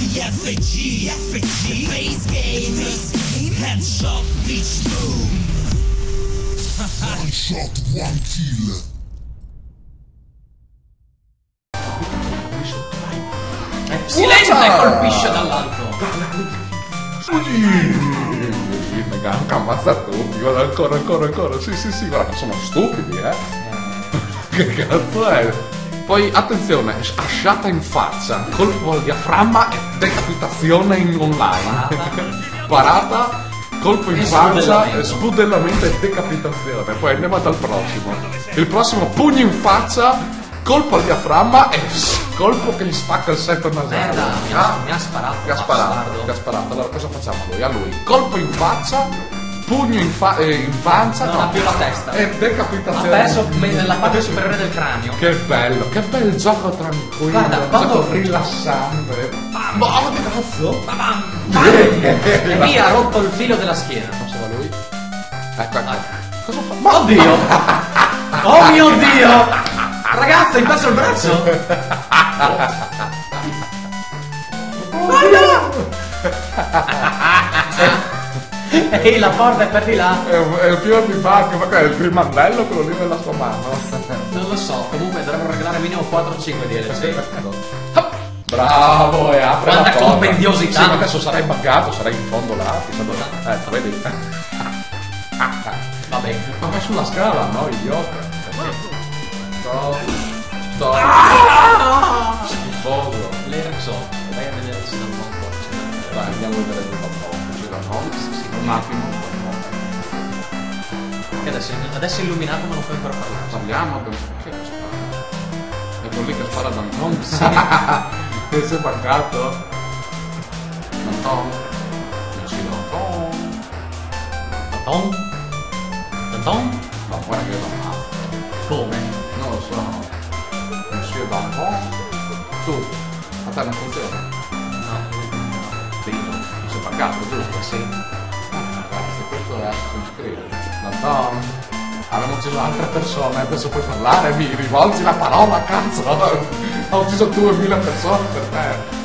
TFG, FG, Face Game, Face Game, Headshot, Beach Boom. One shot, one kill. Silenzio e colpisce dall'alto. Mega anche ammazza tutti, guarda ancora, ancora, ancora. Sì, sì, sì, guarda, sono stupidi, eh. che cazzo è? Poi attenzione, asciata in faccia, colpo al diaframma e decapitazione in online. Parata, colpo in faccia, sbudellamento. e decapitazione. Poi andiamo dal prossimo. Il prossimo pugno in faccia, colpo al diaframma e colpo che gli spacca il setto nasale. Merda, mi ha, mi ha sparato. Che ha sparato, che ha sparato. Allora cosa facciamo a lui? A lui, colpo in faccia, pugno in, fa- eh, in pancia, Non no, ha più la testa. e Ha decapitazione. perso me- la parte superiore del cranio. Che bello, che bel gioco tranquillo, Guarda, quando- rilassante. Ma che cazzo? E via, ha rotto il filo della schiena. Faceva lui? Ecco, ecco. Cosa fa? Oddio! Oh mio dio! Ragazzi, hai perso il braccio? Ehi, la porta è per di là. È, un- è il più antipatico, ma è il primandello quello lì nella sua mano. Non lo so, comunque dovrebbero regalare minimo 4-5 DLC. Bravo, e apre Quanta la porta. compendiosità. Sì, ma adesso sarai buggato, sarai in fondo là, chissà dove. Ecco, vedi? Vabbè. Ma vai sulla scala, no, idiota. Stop. Stop. Schifoso. L'Ericsson, vai a vedere se non un po'. Dai, andiamo a vedere il bambino. Da noi? Sì, un attimo. Che adesso, adesso è illuminato ma non puoi ancora parlare. Parliamo del... Chi è che spara? È quello lì che spara da non E si è mancato? Danton? Dici Danton? Danton? Danton? No, guarda che non ammazzo. Come? Non lo so. Monsieur Danton? Tu? A te non funziona? Pagato, giusto? Sì. Ragazzi, questo è Assassin's Creed. Danton? Abbiamo ucciso altre persone, adesso puoi parlare, mi rivolgi la parola, cazzo! Ho ucciso 2000 persone per te!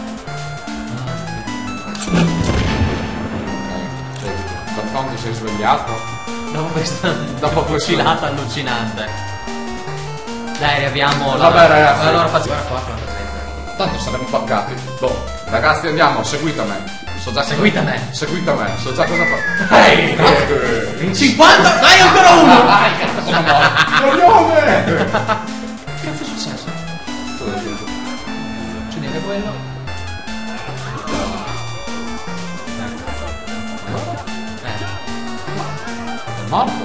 Ok, Danton ti sei svegliato? dopo questa Dopo fucilata allucinante. Dai, riabbiamo Vabbè, ragazzi. Allora facciamo. Tanto saremo buggati. Boh, ragazzi andiamo, seguite me. So già Seguite me. Seguite me, so già cosa fa. Ehi. Eh, In 50, dai ancora uno! Coglione! Che cazzo è successo? C'è neanche quello. Eh, È morto?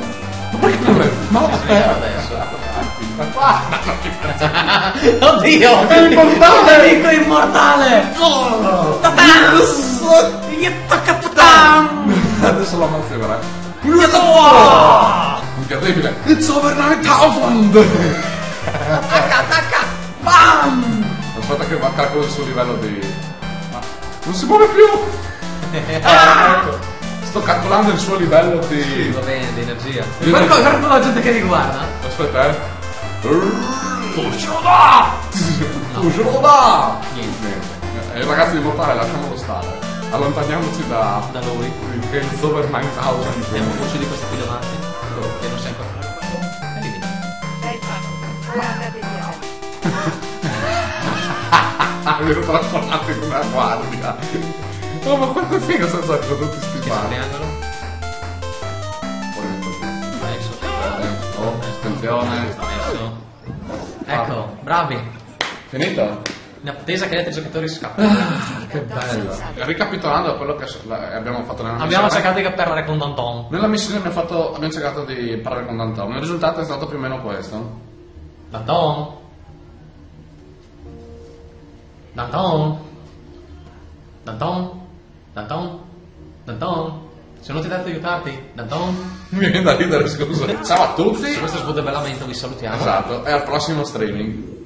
Ma perché non è morto? sveglio adesso. Oddio! È immortale! Nemico immortale! Adesso lo ammazzerai. Oh! Incredibile. It's over 9000! Attacca, attacca! Bam! Aspetta che va calcolo il suo livello di... Ma non si muove più! Ecco. Sto calcolando il suo livello di... Va bene, di energia. Guarda, guarda la gente che riguarda. Aspetta, eh. Fuscioda! Fuscioda! Niente. Eh, ragazzi di nuotare, lasciamolo stare. Allontaniamoci da... Da lui. Che il over 9000. Andiamo voce di questi qui davanti. Che non sei ancora. Mi ero trasformato in una guardia. Oh, ma quanto è figo senza con tutti sti. Oh, attenzione. Ecco, bravi. Finito? In attesa che gli altri giocatori scappino. Che bello. Ricapitolando quello che abbiamo fatto nella Abbiamo missione. cercato di parlare con Danton. Nella missione abbiamo, fatto, abbiamo cercato di parlare con Danton. Il risultato è stato più o meno questo. Danton? Danton? Danton? Danton? Danton? Se non ti detto di aiutarti? Danton? Mi viene da ridere, scusa. Ciao a tutti. Su questo smodellamento vi salutiamo. Esatto, e al prossimo streaming.